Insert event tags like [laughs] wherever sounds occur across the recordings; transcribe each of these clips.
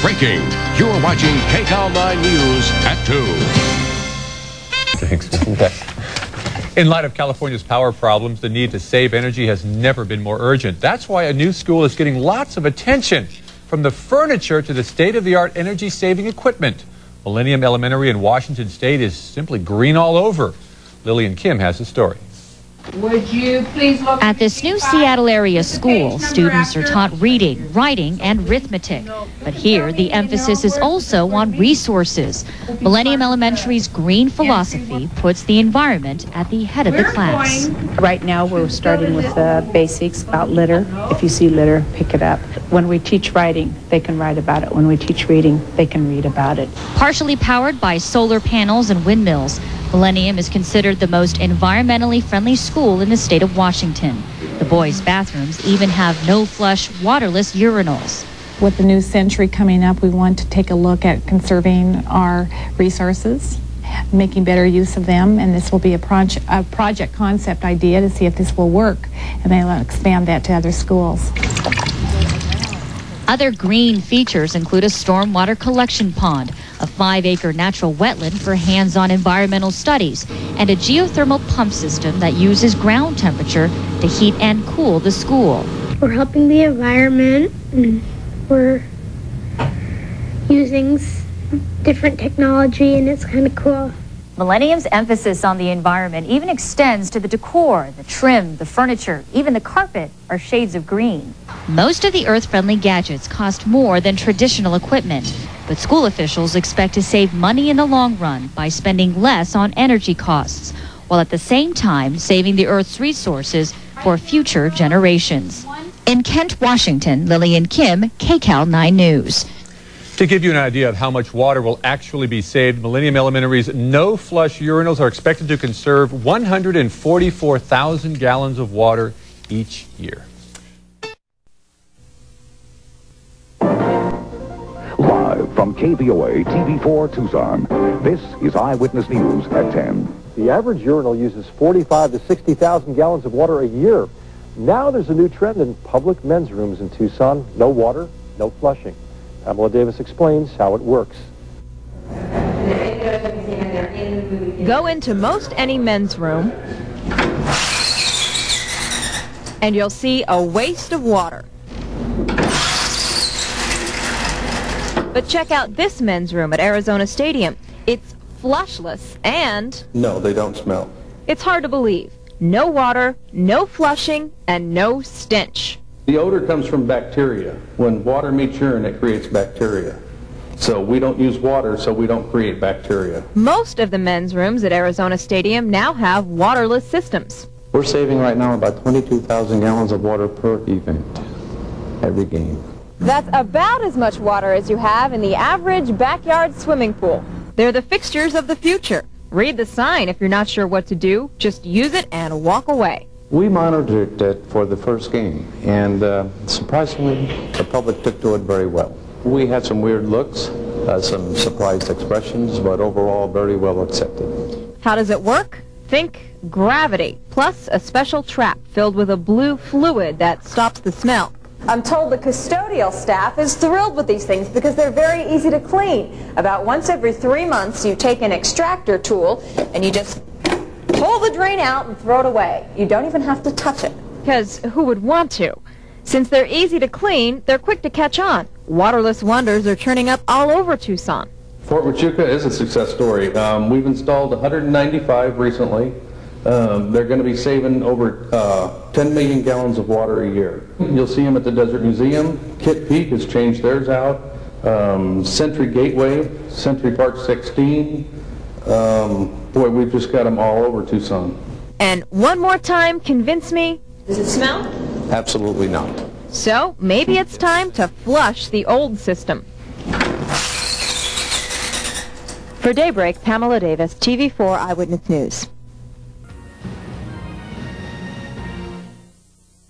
breaking. You're watching KCAL 9 News at 2. [laughs] Thanks. In light of California's power problems, the need to save energy has never been more urgent. That's why a new school is getting lots of attention, from the furniture to the state-of-the-art energy-saving equipment. Millennium Elementary in Washington State is simply green all over. Lillian Kim has the story. Would you please look At this new Seattle area school, students are taught reading, writing, and arithmetic. But here, the emphasis is also on resources. Millennium Elementary's green philosophy puts the environment at the head of the class. Right now, we're starting with the basics about litter. If you see litter, pick it up. When we teach writing, they can write about it. When we teach reading, they can read about it. Partially powered by solar panels and windmills, Millennium is considered the most environmentally friendly school in the state of Washington. The boys' bathrooms even have no flush, waterless urinals. With the new century coming up, we want to take a look at conserving our resources, making better use of them, and this will be a, proje- a project concept idea to see if this will work, and then we'll expand that to other schools. Other green features include a stormwater collection pond, a five acre natural wetland for hands on environmental studies, and a geothermal pump system that uses ground temperature to heat and cool the school. We're helping the environment and we're using different technology and it's kind of cool. Millennium's emphasis on the environment even extends to the decor, the trim, the furniture, even the carpet are shades of green. Most of the earth friendly gadgets cost more than traditional equipment, but school officials expect to save money in the long run by spending less on energy costs, while at the same time saving the earth's resources for future generations. In Kent, Washington, Lillian Kim, KCAL 9 News. To give you an idea of how much water will actually be saved, Millennium Elementary's no flush urinals are expected to conserve 144,000 gallons of water each year. From KVOA TV4 Tucson, this is Eyewitness News at 10. The average urinal uses 45 to 60,000 gallons of water a year. Now there's a new trend in public men's rooms in Tucson. No water, no flushing. Pamela Davis explains how it works. Go into most any men's room and you'll see a waste of water. But check out this men's room at Arizona Stadium. It's flushless and No, they don't smell. it's hard to believe. No water, no flushing, and no stench. The odor comes from bacteria. When water meets urine, it creates bacteria. So we don't use water, so we don't create bacteria. Most of the men's rooms at Arizona Stadium now have waterless systems. We're saving right now about 22,000 gallons of water per event, every game. That's about as much water as you have in the average backyard swimming pool. They're the fixtures of the future. Read the sign if you're not sure what to do. Just use it and walk away. We monitored it for the first game, and uh, surprisingly, the public took to it very well. We had some weird looks, uh, some surprised expressions, but overall very well accepted. How does it work? Think gravity, plus a special trap filled with a blue fluid that stops the smell. I'm told the custodial staff is thrilled with these things because they're very easy to clean. About once every three months, you take an extractor tool and you just pull the drain out and throw it away. You don't even have to touch it. Because who would want to? Since they're easy to clean, they're quick to catch on. Waterless wonders are turning up all over Tucson. Fort Huachuca is a success story. Um, we've installed 195 recently. Um, they're going to be saving over uh, 10 million gallons of water a year. You'll see them at the Desert Museum. Kitt Peak has changed theirs out. Um, Century Gateway, Century Park 16. Um, boy, we've just got them all over Tucson. And one more time, convince me. Does it smell? Absolutely not. So maybe it's time to flush the old system. For Daybreak, Pamela Davis, TV4 Eyewitness News.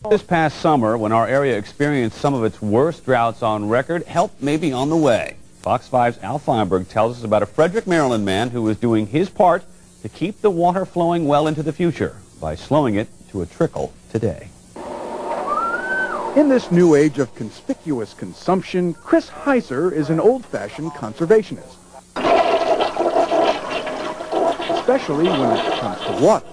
This past summer, when our area experienced some of its worst droughts on record, help may be on the way. Fox 5's Al Feinberg tells us about a Frederick, Maryland man who is doing his part to keep the water flowing well into the future by slowing it to a trickle today. In this new age of conspicuous consumption, Chris Heiser is an old-fashioned conservationist. Especially when it comes to water.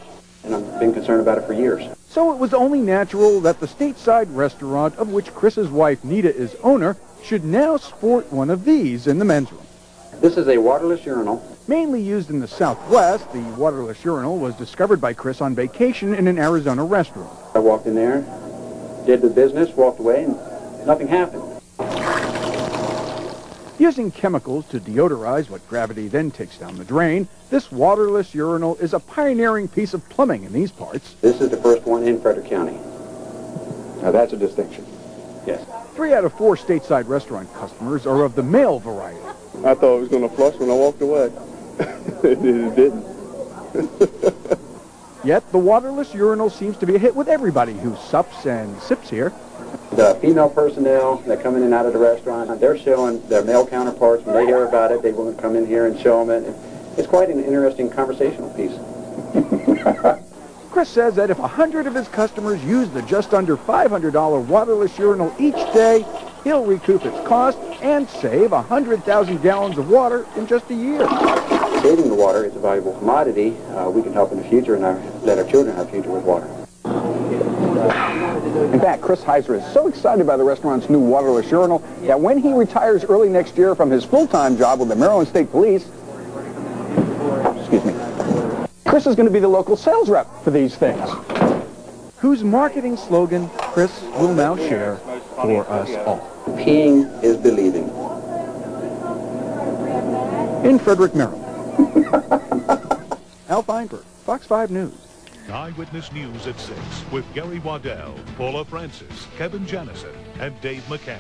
And I've been concerned about it for years. So it was only natural that the stateside restaurant of which Chris's wife Nita is owner should now sport one of these in the men's room. This is a waterless urinal. Mainly used in the Southwest, the waterless urinal was discovered by Chris on vacation in an Arizona restaurant. I walked in there, did the business, walked away, and nothing happened. Using chemicals to deodorize what gravity then takes down the drain, this waterless urinal is a pioneering piece of plumbing in these parts. This is the first one in Frederick County. Now that's a distinction. Yes. Three out of four stateside restaurant customers are of the male variety. I thought it was going to flush when I walked away. it, [laughs] it didn't. [laughs] Yet the waterless urinal seems to be a hit with everybody who sups and sips here. The female personnel that come in and out of the restaurant, they're showing their male counterparts when they hear about it. They want to come in here and show them it. It's quite an interesting conversational piece. [laughs] Chris says that if a hundred of his customers use the just under $500 waterless urinal each day, he'll recoup its cost and save 100,000 gallons of water in just a year. Saving the water is a valuable commodity. Uh, we can help in the future and our, let our children have a future with water. In fact, Chris Heiser is so excited by the restaurant's new waterless urinal that when he retires early next year from his full-time job with the Maryland State Police, excuse me, Chris is going to be the local sales rep for these things. Whose marketing slogan Chris will now share for us all. Peeing is believing. In Frederick, Maryland. [laughs] Al Feinberg, Fox 5 News. Eyewitness News at 6 with Gary Waddell, Paula Francis, Kevin Janison, and Dave McCann.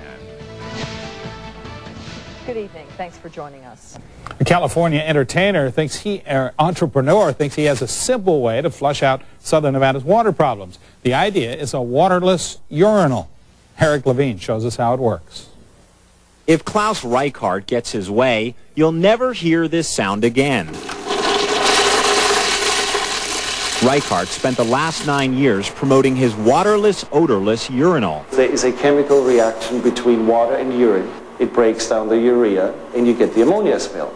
Good evening. Thanks for joining us. A California entertainer thinks he, er, entrepreneur thinks he has a simple way to flush out Southern Nevada's water problems. The idea is a waterless urinal. Eric Levine shows us how it works. If Klaus Reichardt gets his way, you'll never hear this sound again. Reichardt spent the last nine years promoting his waterless, odorless urinal. There is a chemical reaction between water and urine. It breaks down the urea and you get the ammonia spill.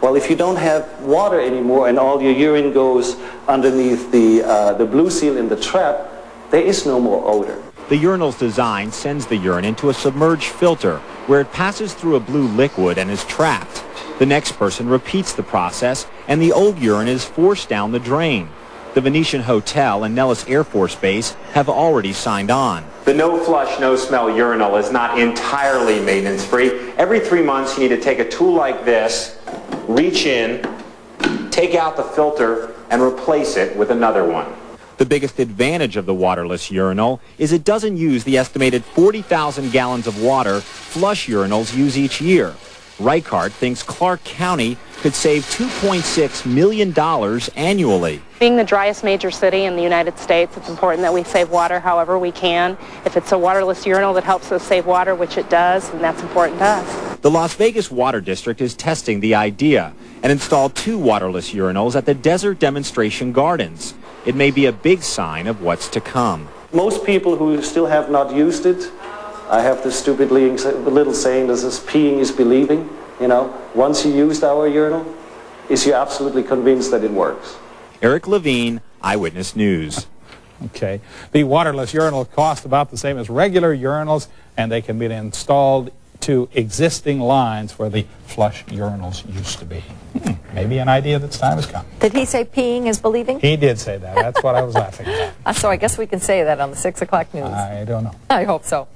Well, if you don't have water anymore and all your urine goes underneath the, uh, the blue seal in the trap, there is no more odor. The urinal's design sends the urine into a submerged filter where it passes through a blue liquid and is trapped. The next person repeats the process and the old urine is forced down the drain. The Venetian Hotel and Nellis Air Force Base have already signed on. The no flush, no smell urinal is not entirely maintenance free. Every three months you need to take a tool like this, reach in, take out the filter, and replace it with another one. The biggest advantage of the waterless urinal is it doesn't use the estimated 40,000 gallons of water flush urinals use each year. Reichardt thinks Clark County could save $2.6 million annually. Being the driest major city in the United States, it's important that we save water however we can. If it's a waterless urinal that helps us save water, which it does, then that's important to us. The Las Vegas Water District is testing the idea and installed two waterless urinals at the Desert Demonstration Gardens. It may be a big sign of what's to come. Most people who still have not used it, I have this stupid little saying that says peeing is believing. You know, once you used our urinal, is you absolutely convinced that it works. Eric Levine, Eyewitness News. Okay. The waterless urinal cost about the same as regular urinals, and they can be installed to existing lines where the flush urinals used to be. Hmm, maybe an idea that's time has come. Did he say peeing is believing? He did say that. That's what I was laughing at. [laughs] Uh, so I guess we can say that on the 6 o'clock news. I don't know. I hope so.